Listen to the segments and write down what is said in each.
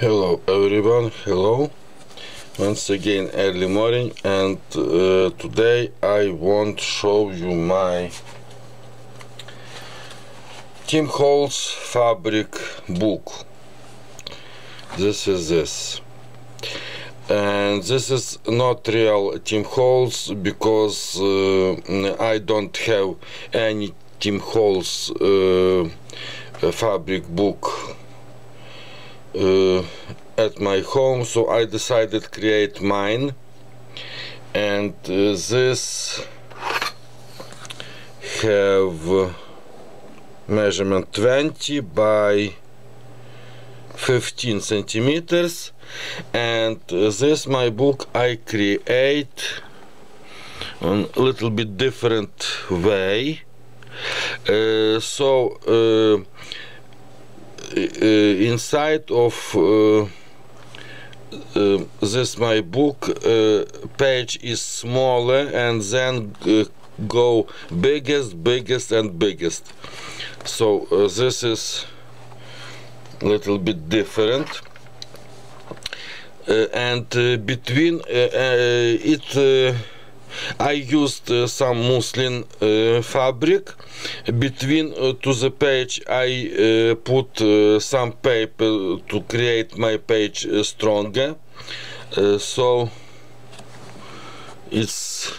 Hello everyone, hello. Once again early morning and uh, today I want to show you my Tim Holtz fabric book. This is this. And this is not real Tim Holtz because uh, I don't have any Tim Holtz uh, fabric book uh, at my home so I decided create mine. And uh, this have uh, measurement 20 by 15 centimeters. And uh, this my book I create a little bit different way. Uh, so uh, inside of uh, uh, this my book page is smaller and then go biggest biggest and biggest. So this is a little bit different. Uh, and uh, between uh, it I used uh, some muslin uh, fabric. Between uh, to the page I put some paper to create my page stronger. so it's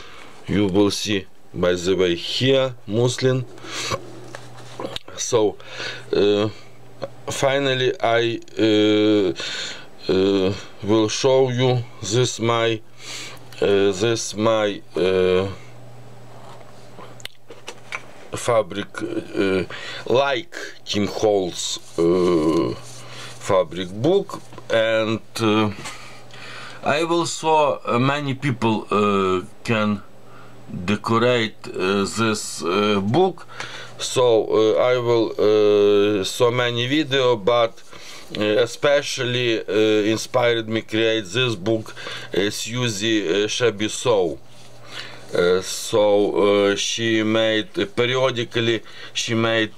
you will see by the way here muslin. So finally I will show you this my uh, this my fabric like Tim Holtz fabric book and I will saw many people can decorate this book. So I will so many video but especially uh, inspired me create this book. Uh, Susie Chabisseau. Uh, so uh, she made uh, periodically she made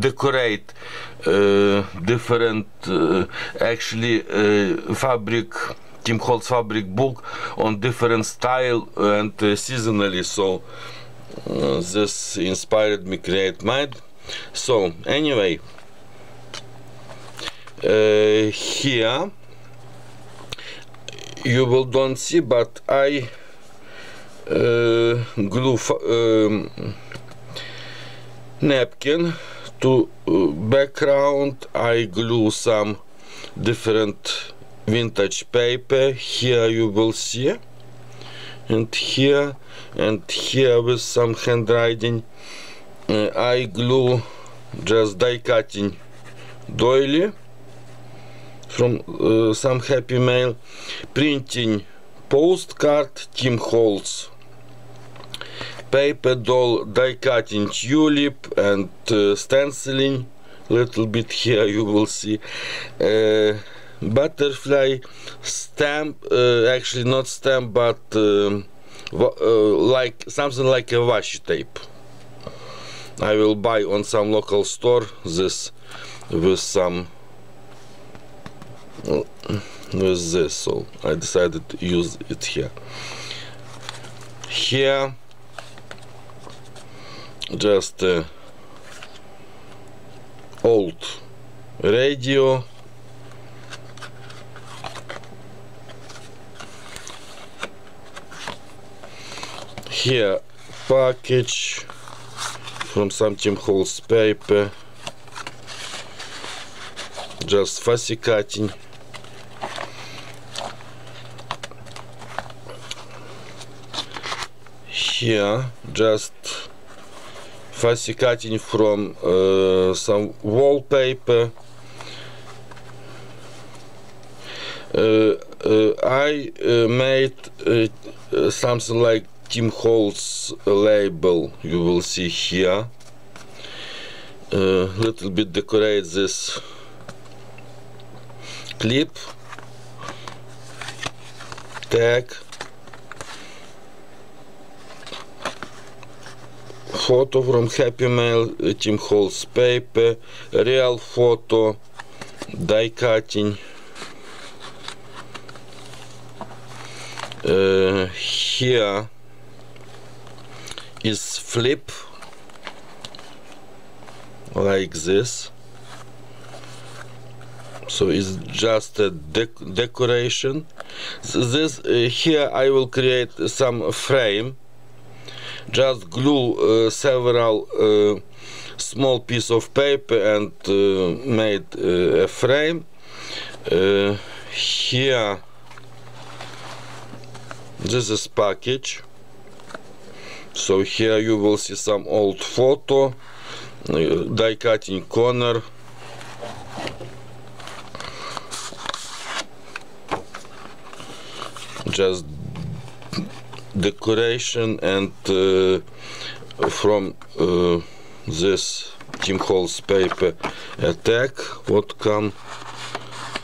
decorate different actually fabric Tim Holtz fabric book on different style and seasonally. So this inspired me create mine. So anyway uh, here. You will don't see but I uh, glue um, napkin to uh, background. I glue some different vintage paper. Here you will see. And here and here with some handwriting uh, I glue just die cutting doily from uh, some happy mail printing postcard Tim Holtz. Paper doll die cutting tulip and uh, stenciling. Little bit here you will see. Uh, butterfly stamp uh, actually not stamp but um, uh, like something like a washi tape. I will buy on some local store this with some with this? So I decided to use it here. Here just uh, old radio. Here package from some Tim Holtz paper. Just fussy cutting here just fussy cutting from uh, some wallpaper. Uh, uh, I uh, made uh, something like Tim Holtz label you will see here. A little bit decorate this clip. Tag photo from Happy Mail, Tim Holtz paper, real photo, die cutting. Uh, here is flip like this. So it's just a dec decoration. This uh, here I will create some frame just glue uh, several uh, small piece of paper and uh, made a frame. Here this is package. So here you will see some old photo die cutting corner. Just decoration and uh, from uh, this Tim Holtz paper attack what come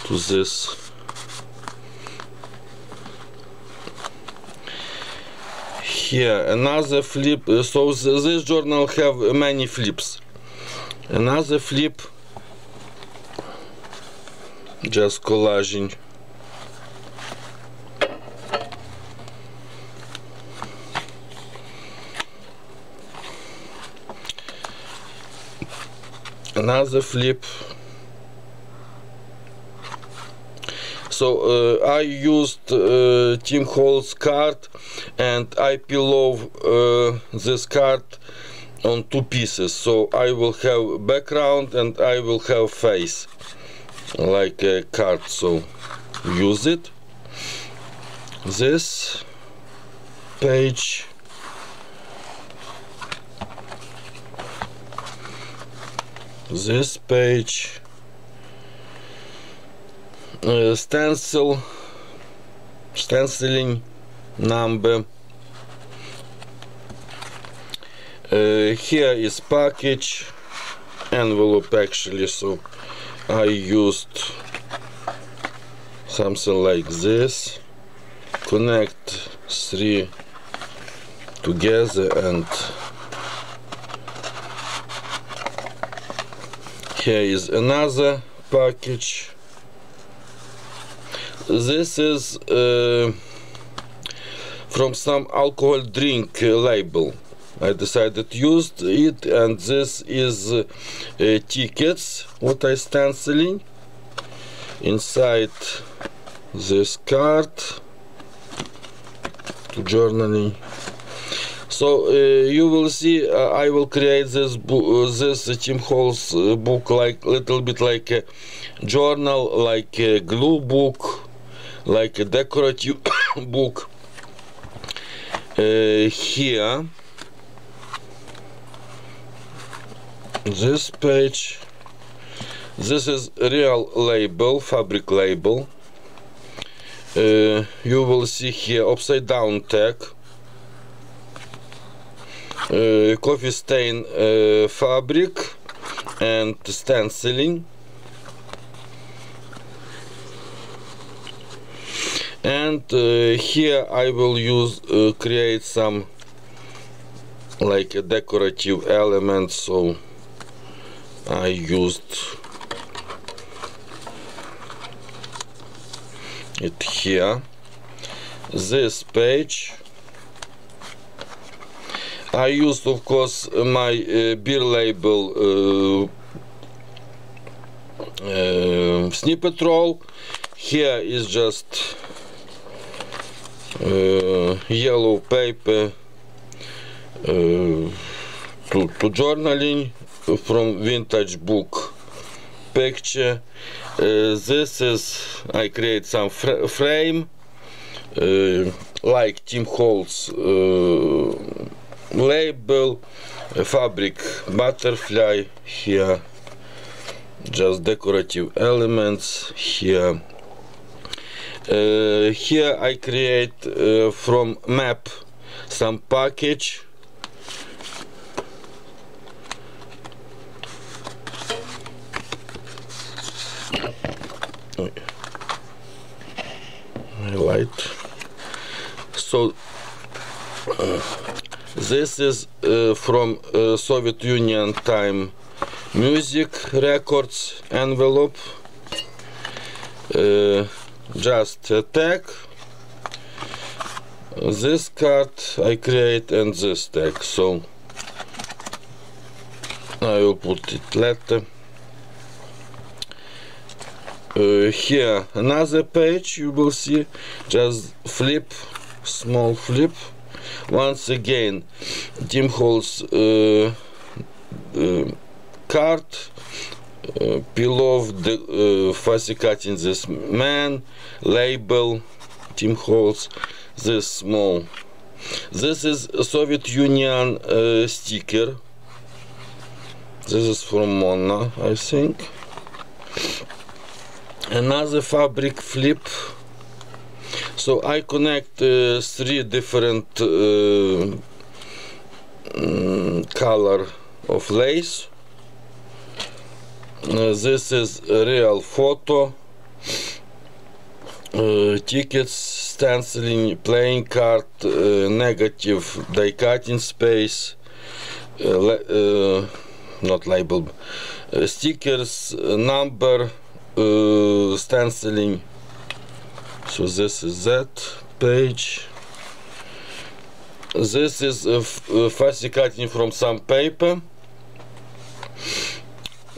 to this? Here another flip so this journal have many flips. Another flip just collaging another flip. So uh, I used uh, Tim Holtz card and I off uh, this card on two pieces. So I will have background and I will have face like a card. So use it. This page this page uh, stencil stenciling number. Uh, here is package envelope actually so I used something like this. Connect three together and here is another package. This is uh, from some alcohol drink label. I decided used it and this is uh, tickets what I stenciling inside this card to journaling so uh, you will see uh, I will create this uh, this Tim uh, book like little bit like a journal like a glue book like a decorative book here. This page this is real label fabric label. Uh, you will see here upside down tag uh, coffee stain uh, fabric and stenciling and uh, here I will use create some like a decorative element. So I used it here. This page I used of course my uh, beer label uh, uh, snippet roll here is just uh, yellow paper uh, to, to journaling from vintage book picture. Uh, this is I create some fr frame uh, like Tim Holtz uh, label fabric butterfly here just decorative elements here. Uh, here I create uh, from map some package. Light. So uh, this is uh, from uh, Soviet Union time music records envelope. Uh, just a tag. This card I create and this tag so I will put it later. uh, here another page you will see. Just flip small flip once again Tim Holtz uh, uh, card uh, off the uh, fussy cutting this man label Tim Holtz this small. This is Soviet Union uh, sticker. This is from Mona I think. Another fabric flip so I connect uh, three different uh, mm, color of lace. Uh, this is real photo. Uh, tickets stenciling playing card uh, negative die cutting space uh, not label stickers number stenciling so this is that page. This is a fussy cutting from some paper.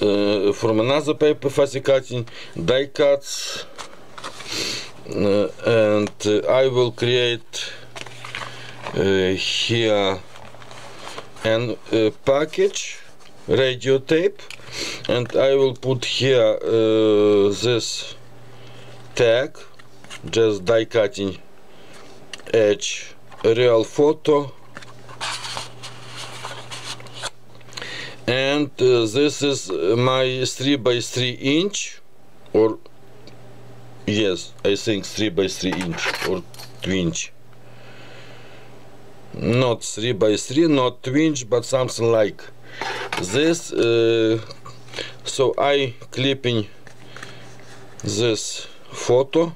Uh, from another paper fussy cutting die cuts. Uh, and uh, I will create here an package radio tape. And I will put here this tag just die cutting edge real photo and uh, this is my 3 by 3 inch or yes I think 3 by 3 inch or 2 inch. Not 3 by 3 not 2 inch but something like this uh, so I clipping this photo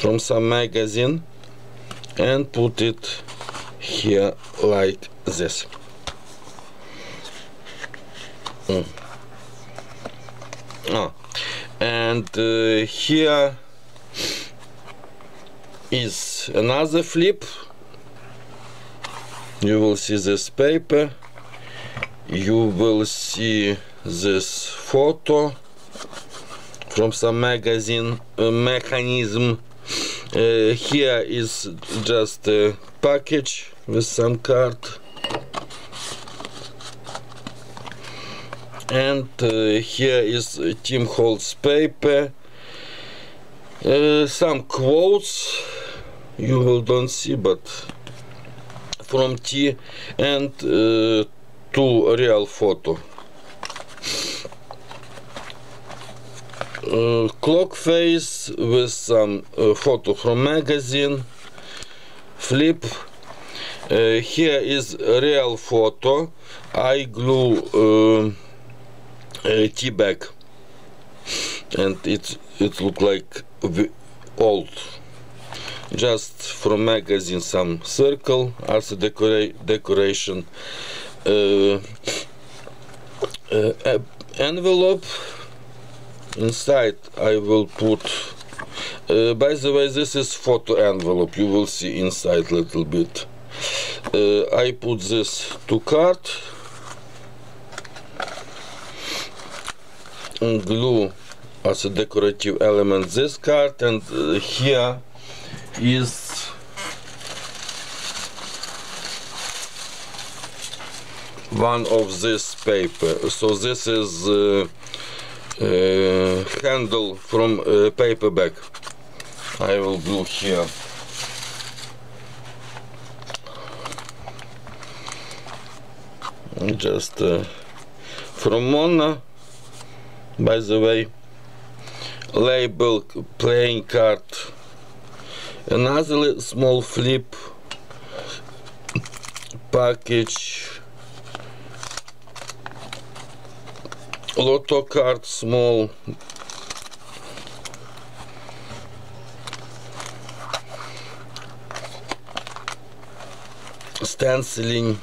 from some magazine and put it here like this mm. oh. and uh, here is another flip you will see this paper you will see this photo from some magazine uh, mechanism uh, here is just a package with some card. And uh, here is Tim Holtz paper. Uh, some quotes you will don't see but from T and uh, two real photo clock face with some uh, photo from magazine. Flip. Uh, here is real photo. I glue a tea bag and it it look like old. Just from magazine some circle as a decora decoration. Uh, uh, envelope inside I will put uh, by the way this is photo envelope. You will see inside little bit. Uh, I put this to card and glue as a decorative element this card. And uh, here is one of this paper. So this is uh, handle from uh, paper bag I will glue here. Just uh, from Mona by the way label playing card. Another small flip package lotto card small. Stenciling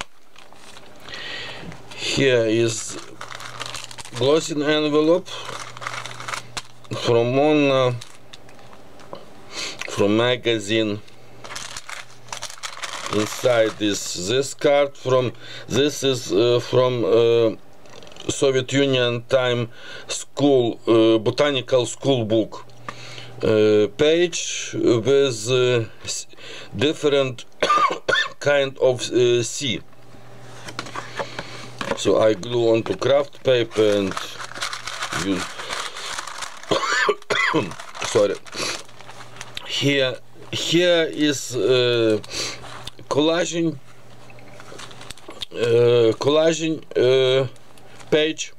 here is glossing envelope from Monna from magazine. Inside is this card from this is uh, from uh, Soviet Union time school uh, botanical school book uh, page with uh, different kind of uh, sea so I glue onto craft paper and use sorry here here is uh, collaging uh, collaging uh, page.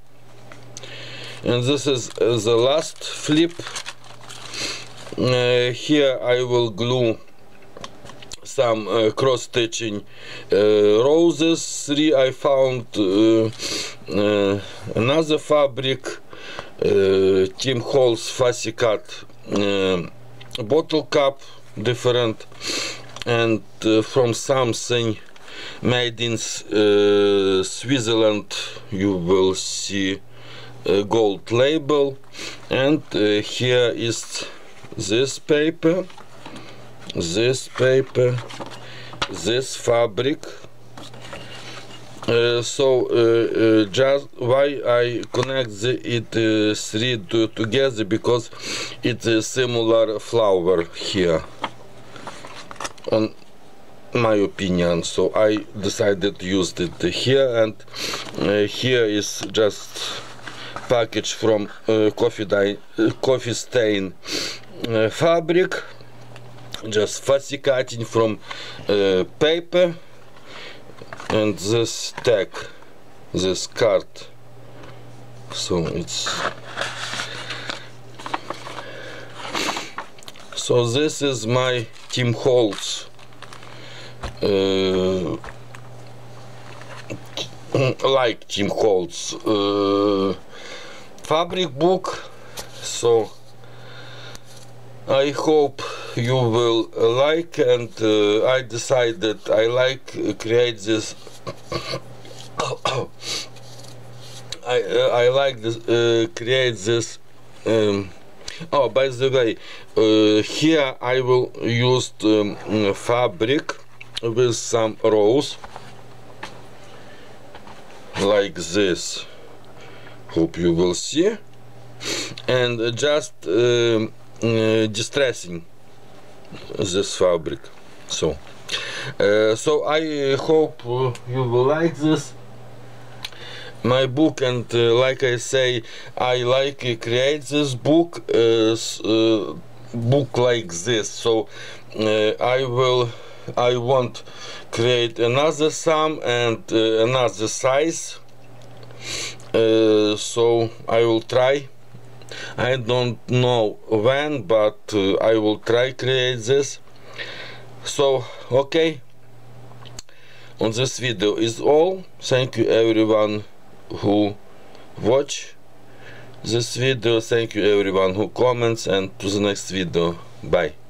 And this is uh, the last flip. Uh, here I will glue some uh, cross stitching uh, roses. Three I found uh, uh, another fabric Tim Holtz Fussy Cut bottle cap different. And from something made in uh, Switzerland you will see a gold label. And uh, here is this paper. This paper. This fabric. Uh, so uh, uh, just why I connect the, it uh, three to, together? Because it's a similar flower here. On my opinion. So I decided to use it here and uh, here is just package from uh, coffee dye, coffee stain fabric. Just fussy cutting from paper and this tag this card. So it's so this is my Tim Holtz. uh, like Tim Holtz. Uh, fabric book. So I hope you will like and uh, I decide that I like uh, create this I uh, I like this uh, create this um, oh by the way uh, here I will use um, fabric with some rose like this. Hope you will see. And just um, uh, distressing this fabric. So uh, so I hope uh, you will like this. My book and uh, like I say I like uh, create this book uh, uh, book like this. So I will I want create another sum and another size. So I will try. I don't know when but uh, I will try create this. So okay. On this video is all. Thank you everyone who watch this video. Thank you everyone who comments and to the next video. Bye